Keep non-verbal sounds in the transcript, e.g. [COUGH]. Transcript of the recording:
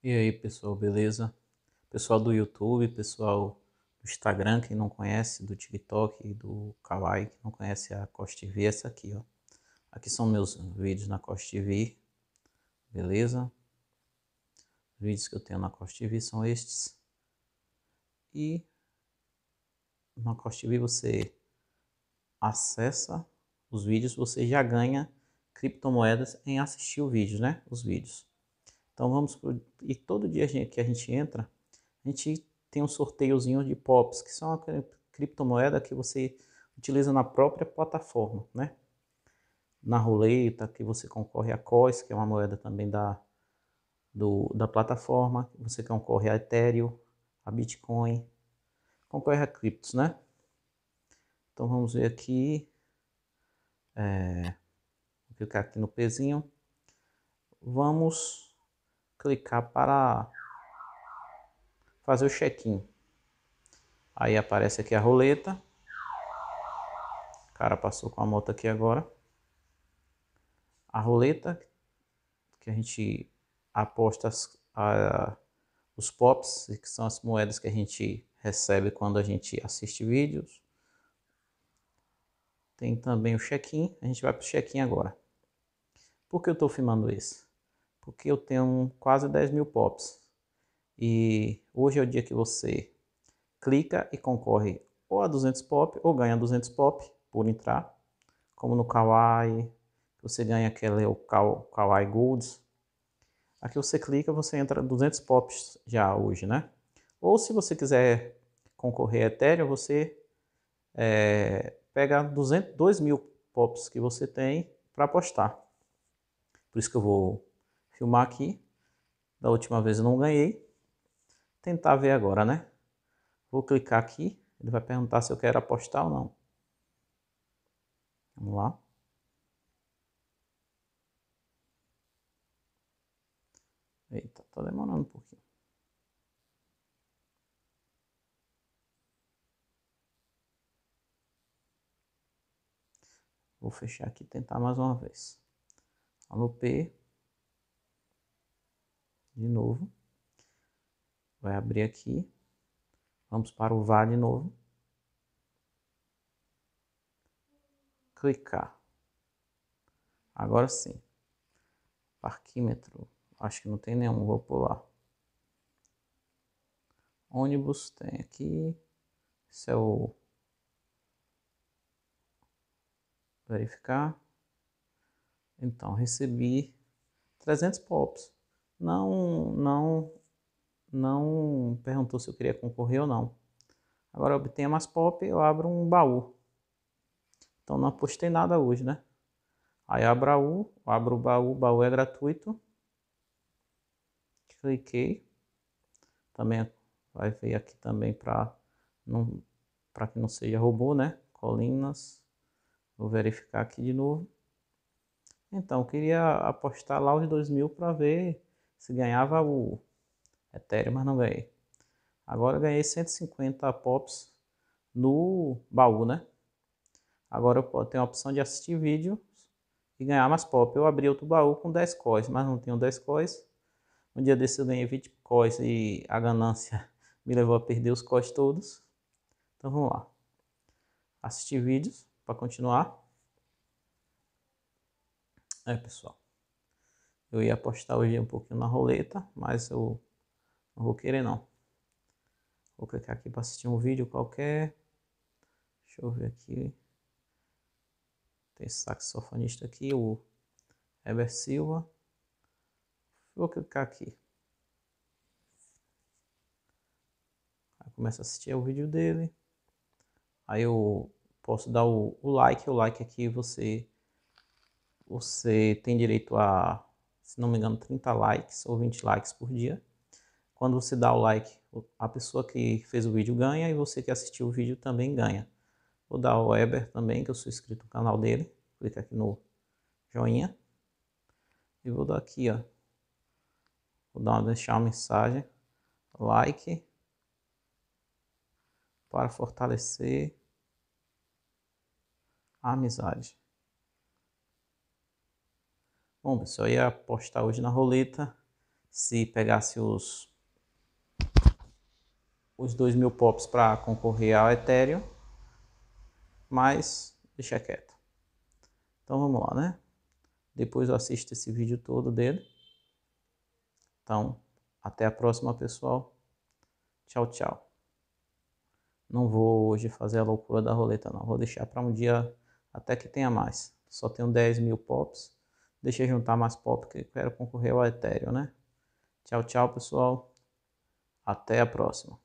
E aí, pessoal, beleza? Pessoal do YouTube, pessoal do Instagram, quem não conhece, do TikTok, do Kawaii, que não conhece a Cost TV, essa aqui, ó. Aqui são meus vídeos na Cost TV, beleza? Os vídeos que eu tenho na Cost TV são estes. E na Cost TV você acessa os vídeos, você já ganha criptomoedas em assistir o vídeo, né? Os vídeos. Então vamos pro... e todo dia que a gente entra, a gente tem um sorteiozinho de POPs, que são uma criptomoeda que você utiliza na própria plataforma, né? Na roleta, que você concorre a COIS, que é uma moeda também da, do, da plataforma, você concorre a Ethereum, a Bitcoin, concorre a criptos, né? Então vamos ver aqui, é, vou clicar aqui no pezinho, vamos clicar para fazer o check-in. Aí aparece aqui a roleta. O cara passou com a moto aqui agora. A roleta que a gente aposta as, a, os pops, que são as moedas que a gente recebe quando a gente assiste vídeos. Tem também o check-in. A gente vai para o check-in agora. Por que eu estou filmando isso? Porque eu tenho quase 10 mil pops. E hoje é o dia que você clica e concorre ou a 200 pop ou ganha 200 pop por entrar, como no Kawaii, você ganha aquele o Kawaii Goods. Aqui você clica, você entra 200 pops já hoje, né? Ou se você quiser concorrer a Ethereum, você é, pega 200, 2 mil pops que você tem para apostar. Por isso que eu vou filmar aqui. Da última vez eu não ganhei. Tentar ver agora, né? Vou clicar aqui. Ele vai perguntar se eu quero apostar ou não. Vamos lá. Eita, tá demorando um pouquinho. Vou fechar aqui e tentar mais uma vez. Alô P de novo. Vai abrir aqui. Vamos para o VAR de novo. Clicar. Agora sim. Parquímetro. Acho que não tem nenhum, vou pular. Ônibus tem aqui. Esse é o verificar. Então, recebi 300 pops não, não, não perguntou se eu queria concorrer ou não. Agora eu obtenho mais pop, eu abro um baú. Então não apostei nada hoje, né? Aí abro, baú, abro o baú, o baú é gratuito. Cliquei. Também vai ver aqui também para não para que não seja robô, né? Colinas. Vou verificar aqui de novo. Então, queria apostar lá os 2 mil para ver se ganhava o Ethereum, mas não ganhei. Agora ganhei 150 pops no baú, né? Agora eu tenho a opção de assistir vídeo e ganhar mais pop. Eu abri outro baú com 10 coins, mas não tenho 10 coins. Um dia desse eu ganhei 20 coins e a ganância [LAUGHS] me levou a perder os coins todos. Então vamos lá. Assistir vídeos para continuar. É, pessoal. Eu ia apostar hoje um pouquinho na roleta, mas eu não vou querer não. Vou clicar aqui para assistir um vídeo qualquer. Deixa eu ver aqui. Tem esse saxofonista aqui, o Heber Silva. Vou clicar aqui. Aí começa a assistir o vídeo dele. Aí eu posso dar o, o like. O like aqui você, você tem direito a se não me engano, 30 likes ou 20 likes por dia. Quando você dá o like, a pessoa que fez o vídeo ganha e você que assistiu o vídeo também ganha. Vou dar o Weber também, que eu sou inscrito no canal dele. Clica aqui no joinha. E vou dar aqui, ó. Vou dar uma, deixar uma mensagem. Like. Para fortalecer a amizade. Bom, pessoal, ia apostar hoje na roleta. se pegasse os os 2 mil pops para concorrer ao Ethereum, mas deixa quieto. Então vamos lá, né? Depois eu assisto esse vídeo todo dele. Então, até a próxima, pessoal. Tchau, tchau. Não vou hoje fazer a loucura da roleta, não. Vou deixar para um dia até que tenha mais. Só tenho 10 mil pops. Deixa eu juntar mais pop que quero concorrer ao Ethereum, né? Tchau, tchau, pessoal. Até a próxima.